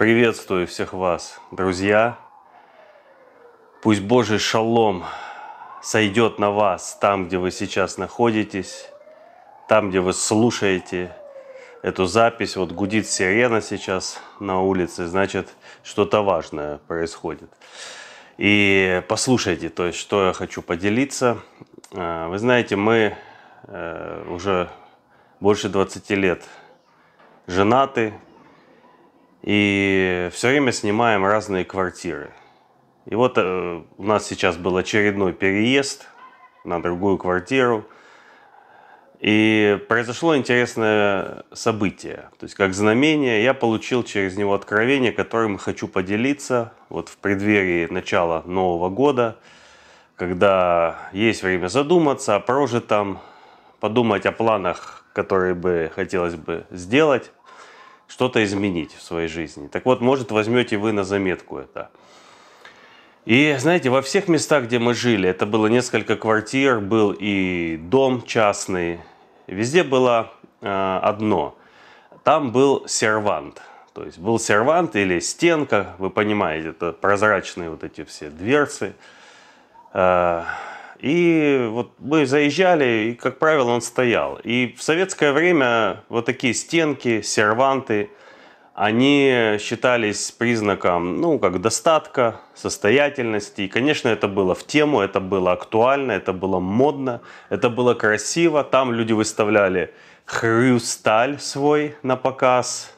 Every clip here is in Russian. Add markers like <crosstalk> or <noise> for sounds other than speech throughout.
Приветствую всех вас, друзья. Пусть Божий шалом сойдет на вас там, где вы сейчас находитесь, там, где вы слушаете эту запись. Вот гудит сирена сейчас на улице, значит, что-то важное происходит. И послушайте, то есть, что я хочу поделиться. А, вы знаете, мы э, уже больше 20 лет женаты, и все время снимаем разные квартиры. И вот э, у нас сейчас был очередной переезд на другую квартиру. И произошло интересное событие. То есть как знамение я получил через него откровение, которым хочу поделиться вот в преддверии начала Нового года, когда есть время задуматься о прожитом, подумать о планах, которые бы хотелось бы сделать что-то изменить в своей жизни. Так вот, может, возьмете вы на заметку это. И знаете, во всех местах, где мы жили, это было несколько квартир, был и дом частный, везде было э, одно. Там был сервант. То есть был сервант или стенка, вы понимаете, это прозрачные вот эти все дверцы. Э, и вот мы заезжали, и, как правило, он стоял. И в советское время вот такие стенки, серванты, они считались признаком, ну, как достатка, состоятельности. И, конечно, это было в тему, это было актуально, это было модно, это было красиво. Там люди выставляли хрусталь свой на показ,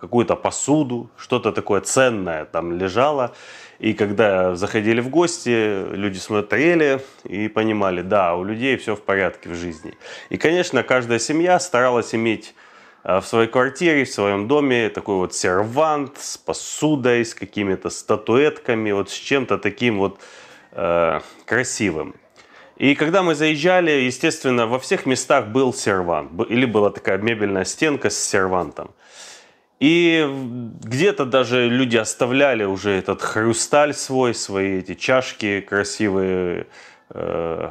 какую-то посуду, что-то такое ценное там лежало. И когда заходили в гости, люди смотрели и понимали, да, у людей все в порядке в жизни. И, конечно, каждая семья старалась иметь э, в своей квартире, в своем доме такой вот сервант с посудой, с какими-то статуэтками, вот с чем-то таким вот э, красивым. И когда мы заезжали, естественно, во всех местах был сервант. Или была такая мебельная стенка с сервантом. И где-то даже люди оставляли уже этот хрусталь свой, свои эти чашки красивые, э,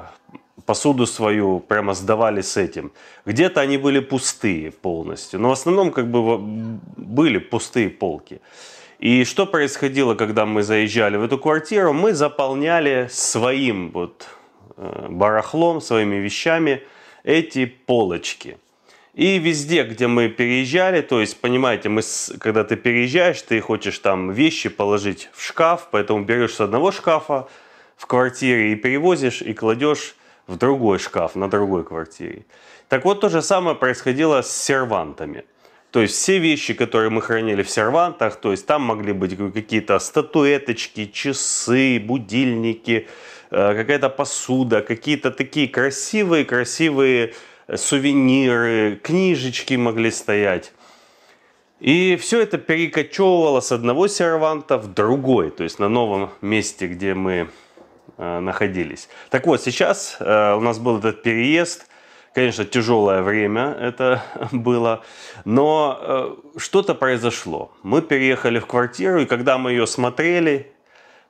посуду свою прямо сдавали с этим. Где-то они были пустые полностью, но в основном как бы были пустые полки. И что происходило, когда мы заезжали в эту квартиру? Мы заполняли своим вот э, барахлом, своими вещами эти полочки – и везде, где мы переезжали, то есть, понимаете, мы, когда ты переезжаешь, ты хочешь там вещи положить в шкаф, поэтому берешь с одного шкафа в квартире и перевозишь, и кладешь в другой шкаф на другой квартире. Так вот, то же самое происходило с сервантами. То есть все вещи, которые мы хранили в сервантах, то есть там могли быть какие-то статуэточки, часы, будильники, э, какая-то посуда, какие-то такие красивые-красивые сувениры, книжечки могли стоять. И все это перекочевывало с одного серванта в другой, то есть на новом месте, где мы э, находились. Так вот, сейчас э, у нас был этот переезд. Конечно, тяжелое время это <laughs> было, но э, что-то произошло. Мы переехали в квартиру, и когда мы ее смотрели,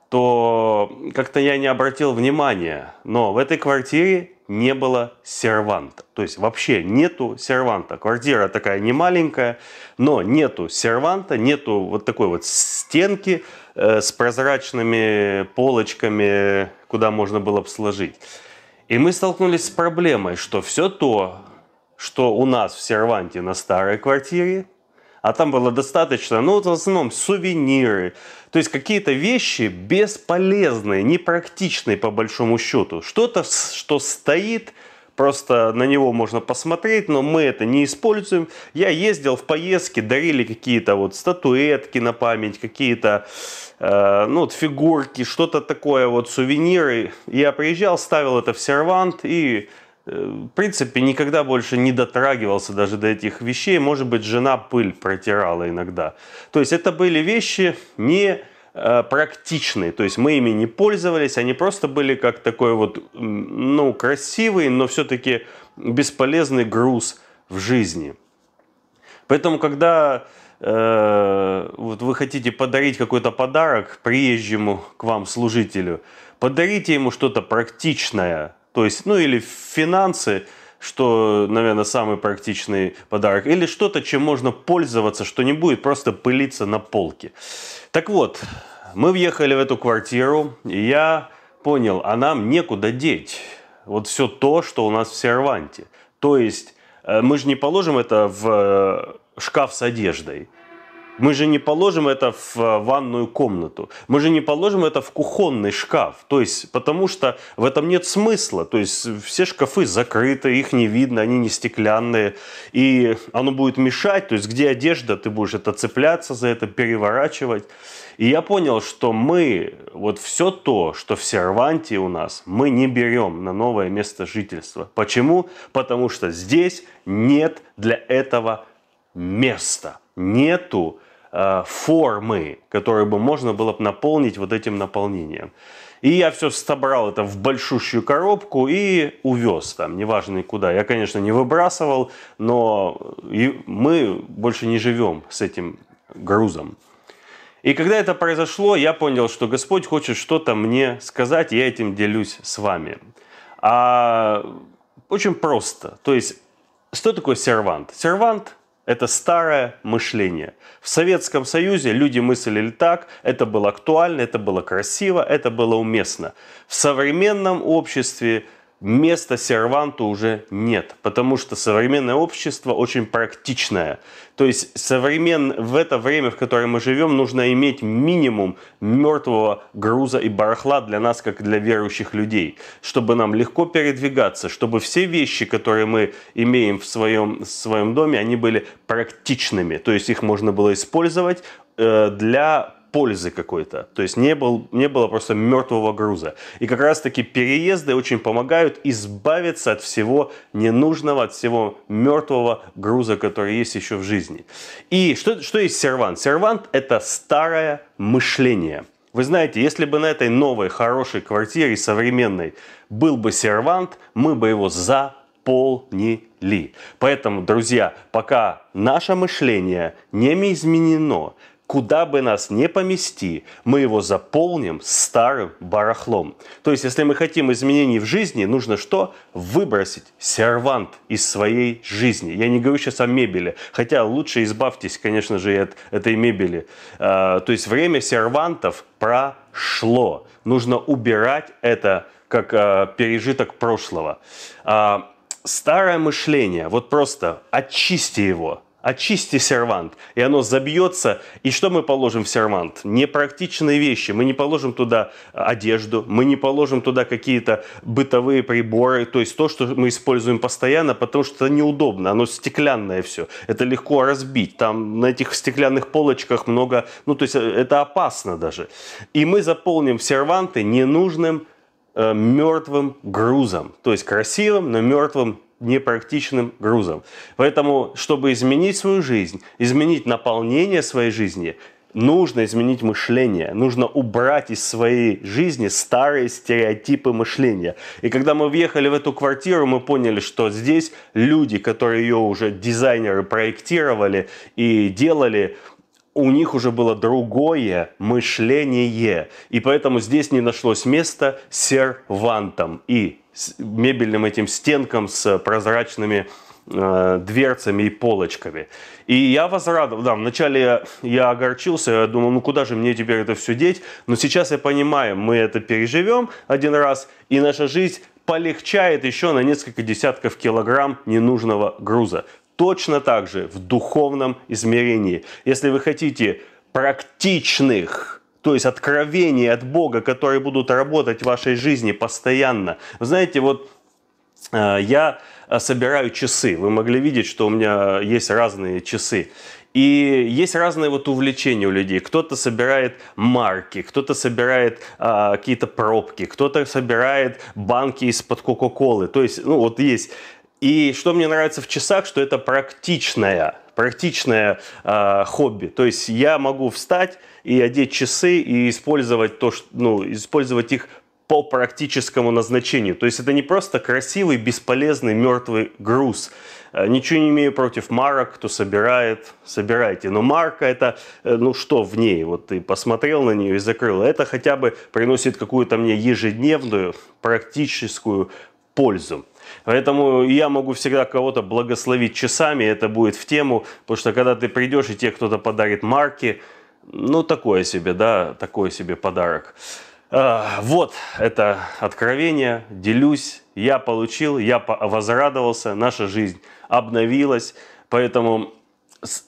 то как-то я не обратил внимания. Но в этой квартире не было серванта. То есть вообще нету серванта. Квартира такая не маленькая, но нету серванта, нету вот такой вот стенки э, с прозрачными полочками, куда можно было бы сложить. И мы столкнулись с проблемой, что все то, что у нас в серванте на старой квартире, а там было достаточно, ну, в основном сувениры, то есть какие-то вещи бесполезные, непрактичные по большому счету. Что-то, что стоит, просто на него можно посмотреть, но мы это не используем. Я ездил в поездки, дарили какие-то вот статуэтки на память, какие-то э, ну, вот фигурки, что-то такое, вот сувениры. Я приезжал, ставил это в сервант и в принципе, никогда больше не дотрагивался даже до этих вещей. Может быть, жена пыль протирала иногда. То есть это были вещи не э, практичные, то есть мы ими не пользовались, они просто были как такой вот, ну, красивый, но все-таки бесполезный груз в жизни. Поэтому, когда э, вот вы хотите подарить какой-то подарок приезжему к вам служителю, подарите ему что-то практичное, то есть, ну или финансы, что, наверное, самый практичный подарок, или что-то, чем можно пользоваться, что не будет просто пылиться на полке. Так вот, мы въехали в эту квартиру, и я понял, а нам некуда деть вот все то, что у нас в серванте. То есть э, мы же не положим это в э, шкаф с одеждой. Мы же не положим это в э, ванную комнату. Мы же не положим это в кухонный шкаф. То есть, потому что в этом нет смысла. То есть, все шкафы закрыты, их не видно, они не стеклянные. И оно будет мешать. То есть, где одежда, ты будешь это цепляться за это, переворачивать. И я понял, что мы, вот все то, что в серванте у нас, мы не берем на новое место жительства. Почему? Потому что здесь нет для этого места. Нету формы, которую бы можно было наполнить вот этим наполнением. И я все собрал это в большущую коробку и увез там, неважно куда. Я, конечно, не выбрасывал, но мы больше не живем с этим грузом. И когда это произошло, я понял, что Господь хочет что-то мне сказать, я этим делюсь с вами. А, очень просто. То есть, что такое сервант? Сервант – это старое мышление. В Советском Союзе люди мыслили так, это было актуально, это было красиво, это было уместно. В современном обществе – места серванту уже нет, потому что современное общество очень практичное. То есть современ... в это время, в котором мы живем, нужно иметь минимум мертвого груза и барахла для нас, как для верующих людей, чтобы нам легко передвигаться, чтобы все вещи, которые мы имеем в своем, в своем доме, они были практичными, то есть их можно было использовать э, для пользы какой-то. То есть не, был, не было просто мертвого груза. И как раз таки переезды очень помогают избавиться от всего ненужного, от всего мертвого груза, который есть еще в жизни. И что, что есть сервант? Сервант – это старое мышление. Вы знаете, если бы на этой новой, хорошей квартире, современной, был бы сервант, мы бы его заполнили. Поэтому, друзья, пока наше мышление не изменено, куда бы нас не помести, мы его заполним старым барахлом. То есть, если мы хотим изменений в жизни, нужно что? Выбросить сервант из своей жизни. Я не говорю сейчас о мебели, хотя лучше избавьтесь, конечно же, от этой мебели. А, то есть, время сервантов прошло. Нужно убирать это как а, пережиток прошлого. А, старое мышление, вот просто очисти его, очисти сервант, и оно забьется. И что мы положим в сервант? Непрактичные вещи. Мы не положим туда одежду, мы не положим туда какие-то бытовые приборы, то есть то, что мы используем постоянно, потому что это неудобно, оно стеклянное все. Это легко разбить. Там на этих стеклянных полочках много, ну то есть э, это опасно даже. И мы заполним серванты ненужным э, мертвым грузом, то есть красивым, но мертвым непрактичным грузом. Поэтому, чтобы изменить свою жизнь, изменить наполнение своей жизни, нужно изменить мышление, нужно убрать из своей жизни старые стереотипы мышления. И когда мы въехали в эту квартиру, мы поняли, что здесь люди, которые ее уже дизайнеры проектировали и делали, у них уже было другое мышление. И поэтому здесь не нашлось места сервантам и мебельным этим стенкам с прозрачными э, дверцами и полочками. И я возрадовал, да, вначале я, огорчился, я думал, ну куда же мне теперь это все деть, но сейчас я понимаю, мы это переживем один раз, и наша жизнь полегчает еще на несколько десятков килограмм ненужного груза. Точно так же в духовном измерении. Если вы хотите практичных то есть откровения от Бога, которые будут работать в вашей жизни постоянно. Вы знаете, вот э, я собираю часы. Вы могли видеть, что у меня есть разные часы. И есть разные вот увлечения у людей. Кто-то собирает марки, кто-то собирает а, какие-то пробки, кто-то собирает банки из-под Кока-Колы. То есть, ну вот есть. И что мне нравится в часах, что это практичная практичное э, хобби. То есть я могу встать и одеть часы и использовать, то, что, ну, использовать их по практическому назначению. То есть это не просто красивый, бесполезный, мертвый груз. Э, ничего не имею против марок, кто собирает, собирайте. Но марка это, э, ну что в ней? Вот ты посмотрел на нее и закрыл. Это хотя бы приносит какую-то мне ежедневную, практическую пользу. Поэтому я могу всегда кого-то благословить часами, это будет в тему, потому что когда ты придешь и тебе кто-то подарит марки, ну такое себе, да, такой себе подарок. А, вот это откровение, делюсь, я получил, я возрадовался, наша жизнь обновилась, поэтому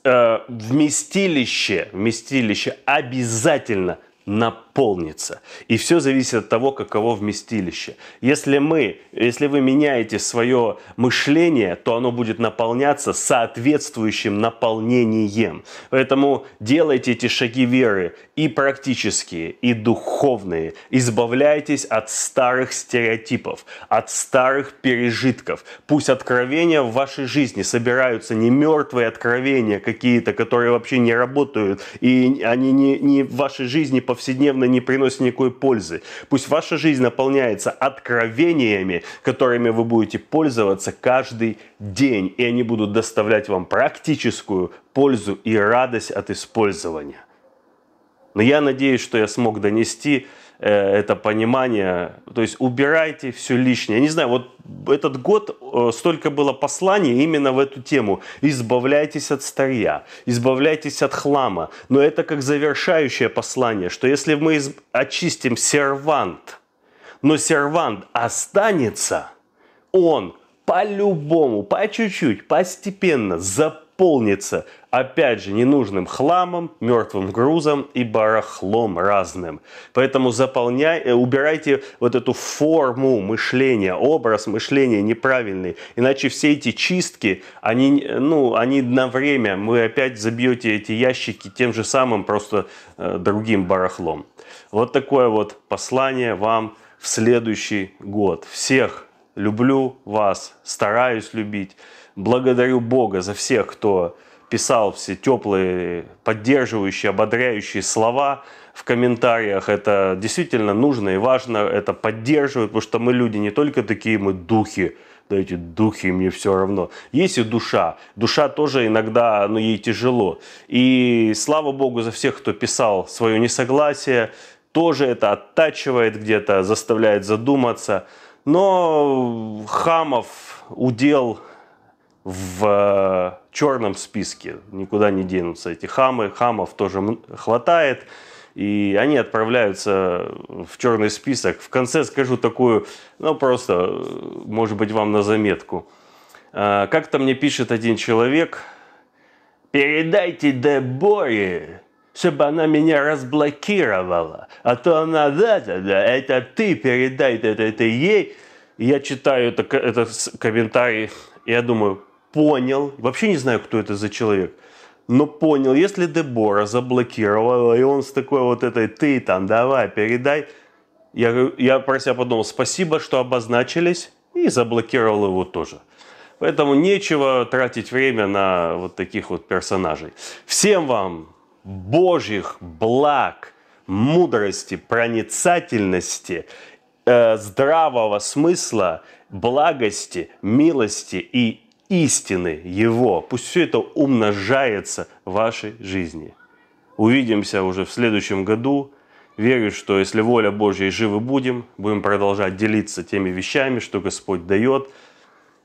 э, вместилище, вместилище обязательно – наполнится. И все зависит от того, каково вместилище. Если мы, если вы меняете свое мышление, то оно будет наполняться соответствующим наполнением. Поэтому делайте эти шаги веры и практические, и духовные. Избавляйтесь от старых стереотипов, от старых пережитков. Пусть откровения в вашей жизни собираются не мертвые откровения какие-то, которые вообще не работают, и они не, не в вашей жизни повседневно не приносит никакой пользы. Пусть ваша жизнь наполняется откровениями, которыми вы будете пользоваться каждый день, и они будут доставлять вам практическую пользу и радость от использования. Но я надеюсь, что я смог донести это понимание. То есть убирайте все лишнее. Я не знаю, вот этот год э, столько было посланий именно в эту тему. Избавляйтесь от старья, избавляйтесь от хлама. Но это как завершающее послание, что если мы очистим сервант, но сервант останется, он по-любому, по чуть-чуть, постепенно заполнится опять же, ненужным хламом, мертвым грузом и барахлом разным. Поэтому заполняй, э, убирайте вот эту форму мышления, образ мышления неправильный. Иначе все эти чистки, они, ну, они на время, вы опять забьете эти ящики тем же самым, просто э, другим барахлом. Вот такое вот послание вам в следующий год. Всех люблю вас, стараюсь любить. Благодарю Бога за всех, кто писал все теплые, поддерживающие, ободряющие слова в комментариях. Это действительно нужно и важно, это поддерживает, потому что мы люди не только такие, мы духи, да эти духи, мне все равно. Есть и душа. Душа тоже иногда, ну, ей тяжело. И слава Богу за всех, кто писал свое несогласие, тоже это оттачивает где-то, заставляет задуматься. Но хамов удел в э, черном списке. Никуда не денутся эти хамы. Хамов тоже хватает. И они отправляются в черный список. В конце скажу такую, ну просто, может быть, вам на заметку. Э, как-то мне пишет один человек, передайте Деборе, чтобы она меня разблокировала. А то она, да, да, да, это ты передай это, это ей. я читаю это, этот комментарий, и я думаю, понял, вообще не знаю, кто это за человек, но понял, если Дебора заблокировала, и он с такой вот этой, ты там, давай, передай, я, я про себя подумал, спасибо, что обозначились, и заблокировал его тоже. Поэтому нечего тратить время на вот таких вот персонажей. Всем вам Божьих благ, мудрости, проницательности, э, здравого смысла, благости, милости и истины Его. Пусть все это умножается в вашей жизни. Увидимся уже в следующем году. Верю, что если воля Божья и живы будем, будем продолжать делиться теми вещами, что Господь дает.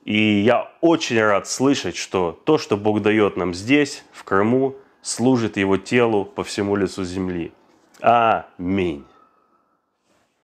И я очень рад слышать, что то, что Бог дает нам здесь, в Крыму, служит Его телу по всему лицу земли. Аминь.